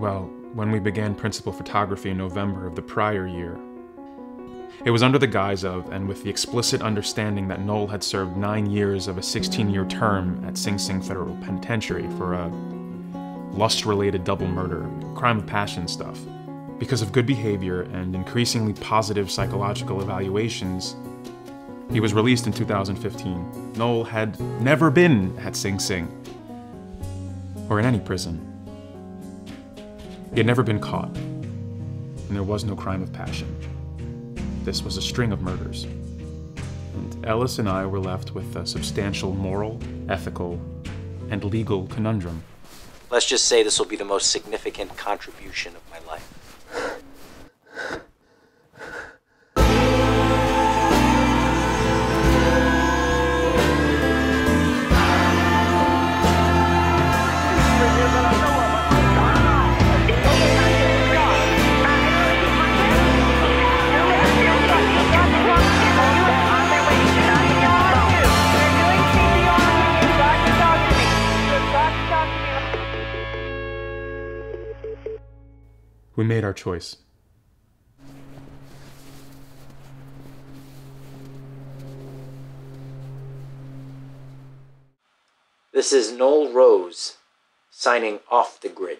Well, when we began principal photography in November of the prior year, it was under the guise of, and with the explicit understanding that Noel had served nine years of a 16 year term at Sing Sing Federal Penitentiary for a lust related double murder, crime of passion stuff. Because of good behavior and increasingly positive psychological evaluations, he was released in 2015. Noel had never been at Sing Sing or in any prison. He had never been caught, and there was no crime of passion. This was a string of murders. And Ellis and I were left with a substantial moral, ethical, and legal conundrum. Let's just say this will be the most significant contribution of my life. We made our choice. This is Noel Rose signing off the grid.